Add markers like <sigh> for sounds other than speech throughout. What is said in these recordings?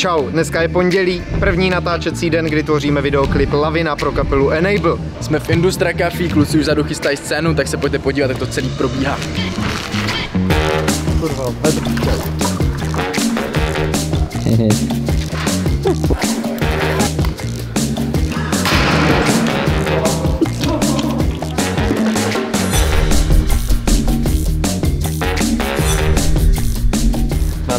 Čau, dneska je pondělí, první natáčecí den, kdy tvoříme videoklip Lavina pro kapelu Enable. Jsme v Industra Café, kluci už vzadu chystají scénu, tak se pojďte podívat, jak to celý probíhá. Kurva. <laughs>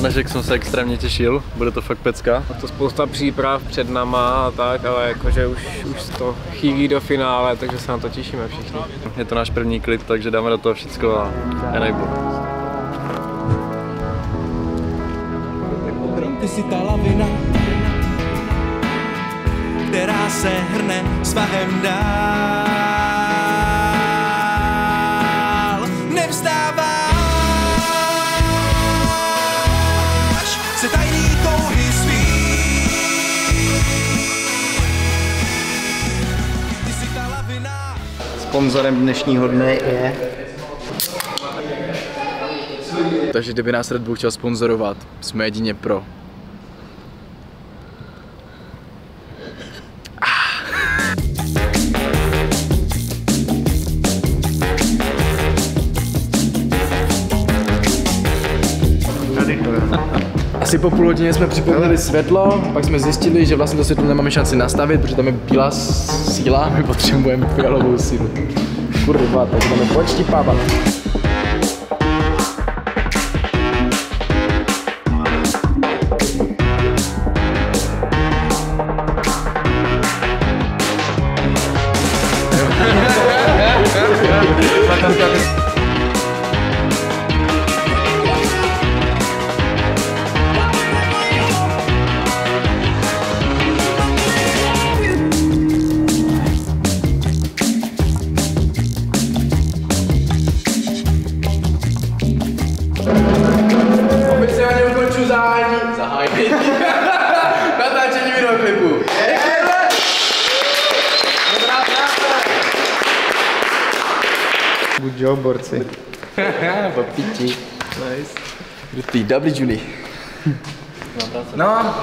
dnešek jsem se extrémně těšil, bude to fakt pecka. to spousta příprav před náma a tak, ale jakože už, už to chýlí do finále, takže se na to těšíme všichni. Je to náš první klip, takže dáme do toho všechno a enable. Ty jsi ta lavina, která se hrne svahem dál. Sponzorem dnešního dne je Takže kdyby nás Red Bull chtěl sponzorovat, jsme jedině pro. Asi po půl hodině jsme připomněli světlo, pak jsme zjistili, že vlastně to světlo nemáme šanci nastavit, protože tam je bílá síla, my potřebujeme fialovou sílu. Kurva, tak jdeme počtípávat. Oficiálně Job, borci. Papiči. Nice. Krutý, dobrý Julie. No,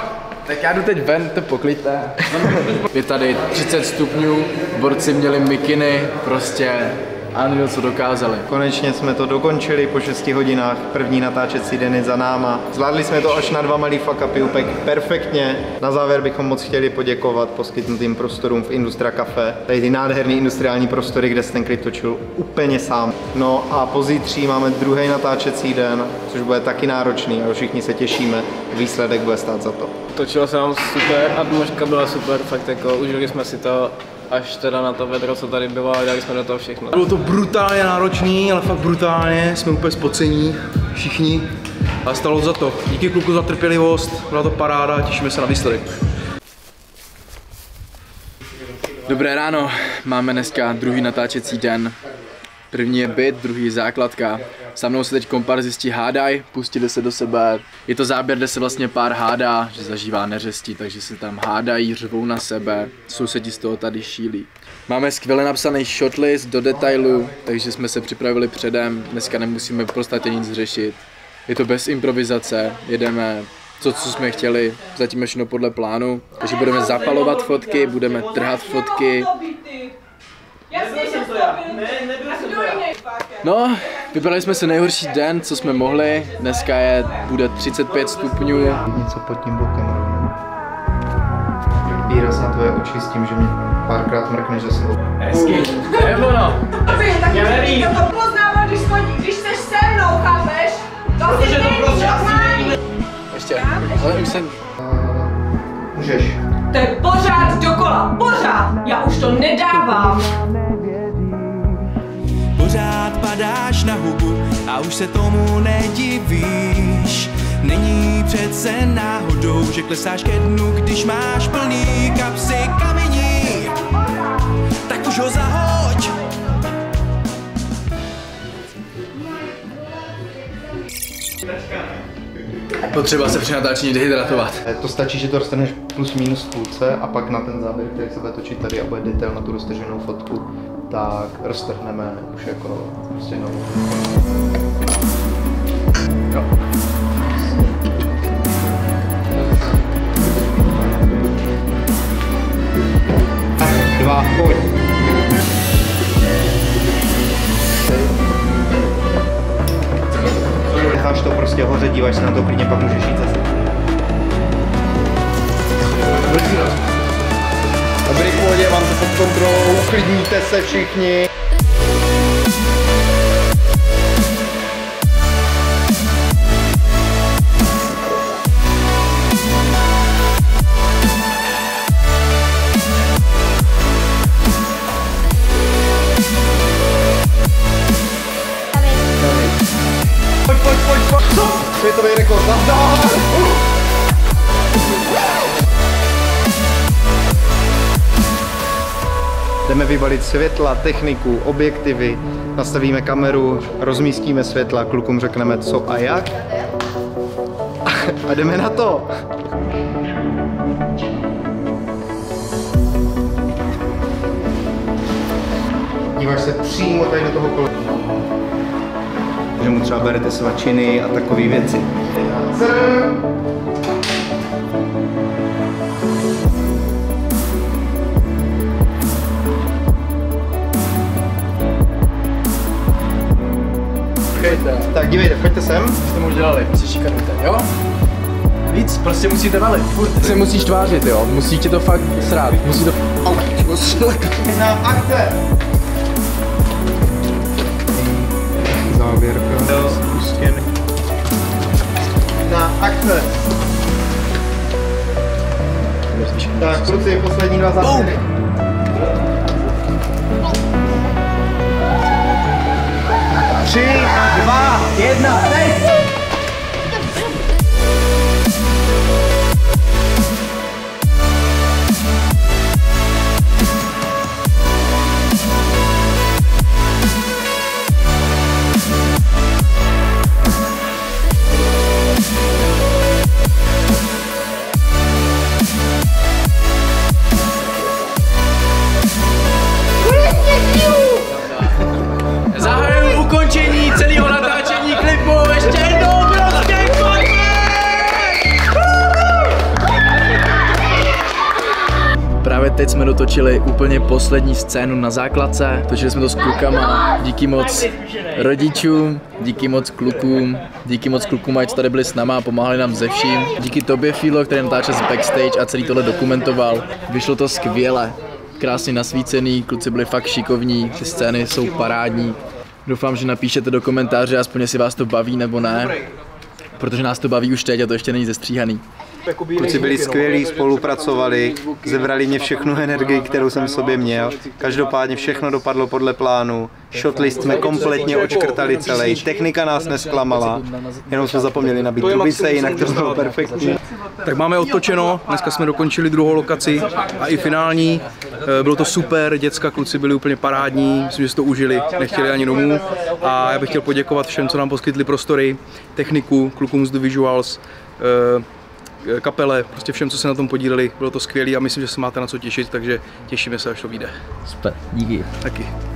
tak já jdu teď ven, to poklidte. Je tady 30 stupňů, borci měli mikiny, prostě Unreal, co dokázali. Konečně jsme to dokončili po 6 hodinách, první natáčecí den je za náma. Zvládli jsme to až na dva malý fuck upy úplně perfektně. Na závěr bychom moc chtěli poděkovat poskytnutým prostorům v Industra Cafe. Tady ty nádherný industriální prostory, kde se ten klip točil úplně sám. No a pozítří máme druhý natáčecí den, což bude taky náročný, ale všichni se těšíme. Výsledek bude stát za to. Točilo se nám super, atmosféra byla super, fakt jako užili jsme si to až teda na to vedro, co tady bylo a dali jsme do toho všechno. Bylo to brutálně náročný, ale fakt brutálně, jsme úplně spocení, všichni. A stalo za to. Díky kluku za trpělivost, byla to paráda, těšíme se na výsledek. Dobré ráno, máme dneska druhý natáčecí den. První je byt, druhý základka. Sa mnou se teď komparzisti hádaj, pustili se do sebe. Je to záběr, kde se vlastně pár hádá, že zažívá neřesti, takže se tam hádají, řvou na sebe. Sousedi z toho tady šílí. Máme skvěle napsaný shotlist do detailu, takže jsme se připravili předem. Dneska nemusíme v podstatě nic řešit. Je to bez improvizace, jedeme to, co jsme chtěli, zatím všechno podle plánu. Takže budeme zapalovat fotky, budeme trhat fotky, Jasně, že to já. Ne, nebyl jsem to já. No, vybrali jsme se nejhorší den, co jsme mohli. Dneska je, bude 35 stupňů. Něco pod tím bokem. Výraz na tvoje oči s tím, že mě párkrát mrkneš za sebou. Hezky, to je ono. Tak já nevím. To poznávám, když, chodí, když jsi se mnou, chápeš? To si není normální. Ještě, ale už jsem... Můžeš. To je pořád dokola, pořád. Já už to nedávám. Pořád padáš na hubu a už se tomu nedivíš. Není přece náhodou, že klesáš ke dnu, když máš plný kapsy kamení. Tak už ho zahoď. Potřeba se při natáčení dehydratovat. Eh, To stačí, že to roztrhneš plus minus v půlce a pak na ten záběr, který se bude točit tady a bude detail na tu roztrženou fotku, tak roztrhneme už jako prostě novou. Jo. Podíváš se na to, klidně pak můžeš jít zase. Dobrý pohodě, mám to pod kontrolou, uklidníte se všichni. Jdeme vybalit světla, techniku, objektivy, nastavíme kameru, rozmístíme světla, klukům řekneme co a jak. A jdeme na to! Díváš se přímo tady do toho kola. Že mu třeba berete svačiny a takové věci. Tak dívejte, pojďte sem. To mu udělali, si šikanujte, jo? Víc, prostě musíte valit, furt. Se musíš tvářit, jo? Musí tě to fakt srát, musí to... <laughs> Na akce! 3, 2, 1, teď jsme dotočili úplně poslední scénu na základce, točili jsme to s klukama, díky moc rodičům, díky moc klukům, díky moc klukům, ať tady byli s náma a pomáhali nám ze vším. Díky tobě, Filo, který natáčel z backstage a celý tohle dokumentoval. Vyšlo to skvěle, krásně nasvícený, kluci byli fakt šikovní, ty scény jsou parádní. Doufám, že napíšete do komentáře, aspoň jestli vás to baví nebo ne, protože nás to baví už teď a to ještě není zestříhaný. Kluci byli skvělí, spolupracovali, zebrali mě všechnu energii, kterou jsem v sobě měl. Každopádně všechno dopadlo podle plánu. Shotlist jsme kompletně očkrtali celý, technika nás nesklamala, jenom jsme zapomněli nabít trubice, jinak to bylo perfektní. Tak máme otočeno, dneska jsme dokončili druhou lokaci a i finální. Eh, Bylo to super, děcka, kluci byli úplně parádní, myslím, že si to užili, nechtěli ani domů. A já bych chtěl poděkovat všem, co nám poskytli prostory, techniku, klukům z The Visuals, eh, kapele, prostě všem, co se na tom podíleli. Bylo to skvělé a myslím, že se máte na co těšit, takže těšíme se, až to vyjde. Super, díky. Taky.